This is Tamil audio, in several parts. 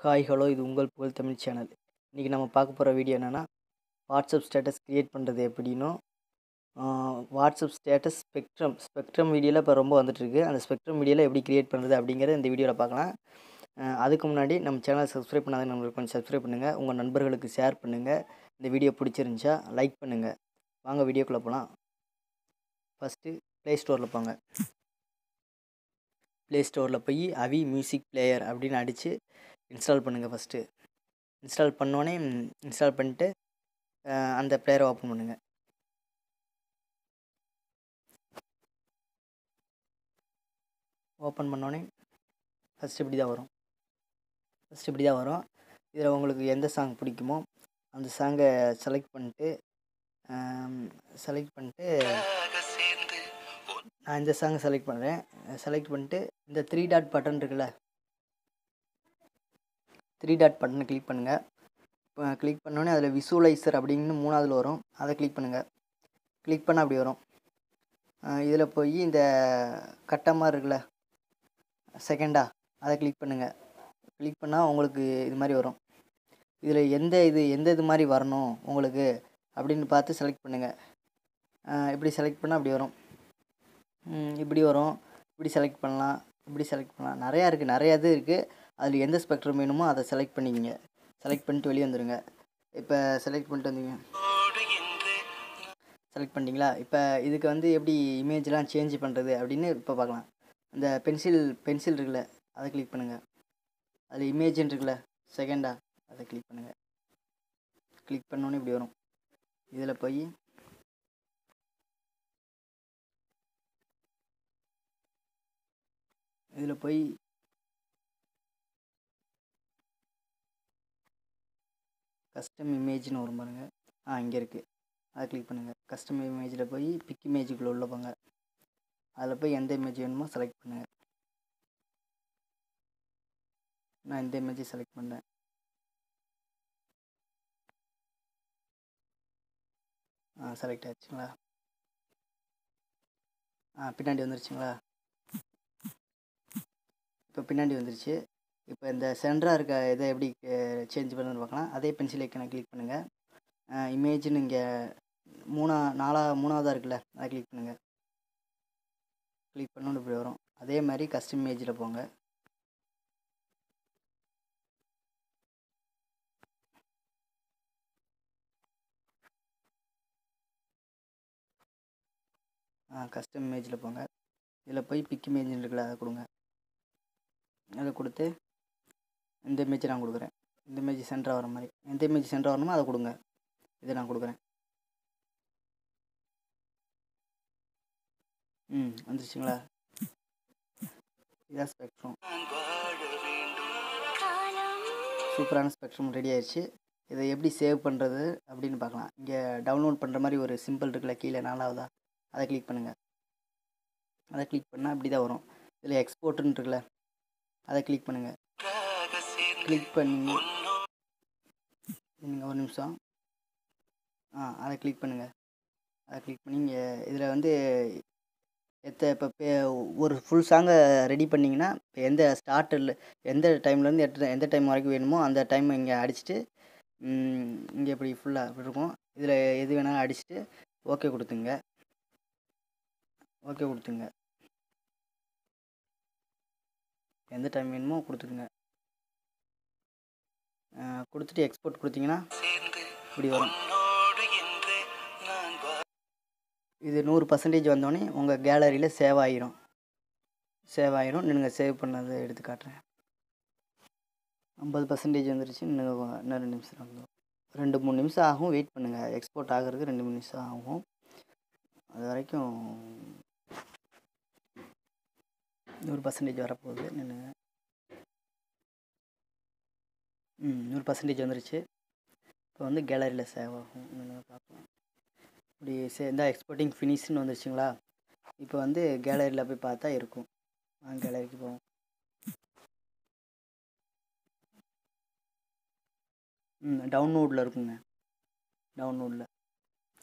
ஹாய் ஹலோ இது உங்கள் புகழ் தமிழ் சேனல். இன்றைக்கி நம்ம பார்க்க போகிற வீடியோ என்னென்னா வாட்ஸ்அப் ஸ்டேட்டஸ் க்ரியேட் பண்ணுறது எப்படின்னும் வாட்ஸ்அப் ஸ்டேட்டஸ் ஸ்பெக்ட்ரம் ஸ்பெக்ட்ரம் வீடியோவில் இப்போ ரொம்ப வந்துட்டுருக்கு அந்த ஸ்பெக்ட்ரம் வீடியோவில் எப்படி க்ரியேட் பண்ணுறது அப்படிங்கிறத இந்த வீடியோவில் பார்க்கலாம். அதுக்கு முன்னாடி நம்ம சேனலை சப்ஸ்கிரைப் பண்ணாத நம்மளுக்கு கொஞ்சம் சப்ஸ்கிரைப் பண்ணுங்கள் உங்கள் நண்பர்களுக்கு ஷேர் பண்ணுங்கள் இந்த வீடியோ பிடிச்சிருந்துச்சா லைக் பண்ணுங்கள் வாங்க வீடியோக்குள்ளே போகலாம் ஃபஸ்ட்டு ப்ளே ஸ்டோரில் போங்க. ப்ளே ஸ்டோரில் போய் அவி மியூசிக் பிளேயர் அப்படின்னு அடித்து இன்ஸ்டால் பண்ணுங்கள் ஃபஸ்ட்டு இன்ஸ்டால் பண்ணோடனே இன்ஸ்டால் பண்ணிட்டு அந்த பிளேயரை ஓப்பன் பண்ணுங்கள் ஓப்பன் பண்ணோடனே ஃபஸ்ட்டு இப்படி தான் வரும். ஃபஸ்ட்டு இப்படி தான் வரும். இதில் உங்களுக்கு எந்த சாங் பிடிக்குமோ அந்த சாங்கை செலக்ட் பண்ணிட்டு செலக்ட் பண்ணிட்டு நான் இந்த சாங்கை செலக்ட் பண்ணுறேன் செலக்ட் பண்ணிட்டு இந்த த்ரீ டாட் பட்டன் இருக்குல்ல? த்ரீ டாட் பட்டனை கிளிக் பண்ணுங்கள் இப்போ கிளிக் பண்ணோன்னே அதில் விசுவலைசர் அப்படின்னு மூணாவதுல வரும். அதை கிளிக் பண்ணுங்கள் கிளிக் பண்ணால் அப்படி வரும். இதில் போய் இந்த கட்டமாக இருக்குல்ல? செகண்டா அதை கிளிக் பண்ணுங்கள் கிளிக் பண்ணால் உங்களுக்கு இது மாதிரி வரும். இதில் எந்த இது எந்த இது மாதிரி வரணும் உங்களுக்கு அப்படின்னு பார்த்து செலக்ட் பண்ணுங்கள் இப்படி செலக்ட் பண்ணால் அப்படி வரும். இப்படி வரும் இப்படி செலக்ட் பண்ணலாம் இப்படி செலக்ட் பண்ணலாம். நிறையா இருக்குது நிறையா இது இருக்குது அதில் எந்த ஸ்பெக்ட்ரம் வேணுமோ அதை செலக்ட் பண்ணிக்கிங்க. செலக்ட் பண்ணிட்டு வெளியே வந்துடுங்க இப்போ செலக்ட் பண்ணிட்டு வந்தீங்க. செலக்ட் பண்ணிட்டீங்களா? இப்போ இதுக்கு வந்து எப்படி இமேஜ்லாம் சேஞ்ச் பண்ணுறது அப்படின்னு இப்போ பார்க்கலாம். இந்த பென்சில் பென்சில் இருக்குல்ல அதை கிளிக் பண்ணுங்கள் அதில் இமேஜின் இருக்குல்ல செகண்டா அதை கிளிக் பண்ணுங்கள் கிளிக் பண்ணோன்னே இப்படி வரும். இதில் போய் இதில் போய் கஸ்டம் இமேஜ்னு வரும் பாருங்கள் ஆ இங்கே இருக்குது அதை கிளிக் பண்ணுங்கள் கஸ்டம் இமேஜில் போய் பிக் இமேஜுக்குள்ளே உள்ள போங்க. அதில் போய் எந்த இமேஜ் வேணுமோ செலக்ட் பண்ணுங்கள் நான் இந்த இமேஜை செலக்ட் பண்ணேன் ஆ செலக்ட் ஆச்சுங்களா? ஆ பின்னாடி வந்துருச்சுங்களா? இப்போ பின்னாடி வந்துருச்சு. இப்போ இந்த சென்டராக இருக்க இதை எப்படி சேஞ்ச் பண்ணுன்னு பார்க்கலாம். அதே பென்சில் ஐக்கனை கிளிக் பண்ணுங்கள் இமேஜ்னு இங்கே மூணா நாலா மூணாவதாக இருக்குல்ல அதை கிளிக் பண்ணுங்கள் கிளிக் பண்ணணும் இப்படி வரும். அதே மாதிரி கஸ்டம் இமேஜில் போங்க. கஸ்டம் இமேஜில் போங்க. இதில் போய் பிக் இமேஜ்னு இருக்குல்ல அதை கொடுங்க. அதை கொடுத்து இந்த இமேஜ் நான் கொடுக்குறேன். இந்த இமேஜ் சென்டராக வர மாதிரி. எந்த இமேஜ் சென்டராக வரணுமோ அதை கொடுங்க. இதை நான் கொடுக்குறேன். ம் வந்துருச்சுங்களா? இதான் ஸ்பெக்ட்ரம் சூப்பரான ஸ்பெக்ட்ரம் ரெடி ஆயிடுச்சு இதை எப்படி சேவ் பண்ணுறது அப்படின்னு பார்க்கலாம். இங்கே டவுன்லோட் பண்ணுற மாதிரி ஒரு சிம்பிள் இருக்குல்ல கீழே நாலாவதா? அதை கிளிக் பண்ணுங்கள் அதை கிளிக் பண்ணால் இப்படி தான் வரும். இதில் எக்ஸ்போர்ட்டுன்னு இருக்குல்ல அதை கிளிக் பண்ணுங்கள் கிளிக் பண்ணி நீங்கள் ஒரு நிமிஷம். ஆ அதை கிளிக் பண்ணுங்கள் அதை கிளிக் பண்ணி இங்கே இதில் வந்து எத்த இப்போ ஒரு ஃபுல் சாங்கை ரெடி பண்ணிங்கன்னா இப்போ எந்த ஸ்டார்டில் எந்த டைம்லேருந்து எட்டு எந்த டைம் வரைக்கும் வேணுமோ அந்த டைம் இங்கே அடிச்சுட்டு இங்கே இப்படி ஃபுல்லாக இப்படி இருக்கும். இதில் எது வேணாலும் அடிச்சுட்டு ஓகே கொடுத்துங்க. ஓகே கொடுத்துங்க. எந்த டைம் வேணுமோ கொடுத்துக்குங்க. கொடுத்துட்டு எக்ஸ்போர்ட் கொடுத்தீங்கன்னா இப்படி வரும். இது நூறு பர்சன்டேஜ் வந்தோடனே உங்கள் கேலரியில் சேவ் ஆகிரும் சேவ் ஆகிரும் நீங்கள் சேவ் பண்ணதை எடுத்து காட்டுறேன். ஐம்பது பர்சன்டேஜ் வந்துருச்சு. இன்னும் இன்னும் ரெண்டு நிமிஷம் ஆகும் ரெண்டு மூணு நிமிஷம் ஆகும். வெயிட் பண்ணுங்கள் எக்ஸ்போர்ட் ஆகிறதுக்கு ரெண்டு மூணு நிமிஷம் ஆகும். அது வரைக்கும் நூறு பர்சன்டேஜ் வரப்போகுது. நின்றுங்க ம் நூறு பர்சன்டேஜ் வந்துருச்சு. இப்போ வந்து கேலரியில் சேவ் ஆகும். நின்று பார்க்கலாம். இப்படி சே இந்த எக்ஸ்போர்ட்டிங் ஃபினிஷ்னு வந்துருச்சுங்களா? இப்போ வந்து கேலரியில் போய் பார்த்தா இருக்கும். வாங்க கேலரிக்கு போவோம். ம் டவுன்லோடில் இருக்குங்க. டவுன்லோடில்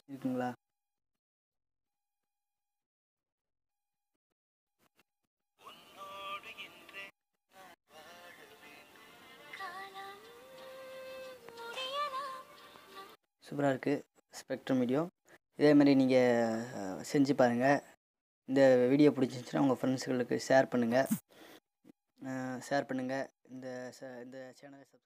இருக்குங்களா? சூப்பராக இருக்குது ஸ்பெக்ட்ரம் வீடியோ இதே மாதிரி நீங்கள் செஞ்சு பாருங்கள் இந்த வீடியோ பிடிச்சிருந்துச்சுன்னா உங்கள் ஃப்ரெண்ட்ஸுகளுக்கு ஷேர் பண்ணுங்கள் ஷேர் பண்ணுங்கள் இந்த ச இந்த சேனலை சப்ஸ்கிரைப்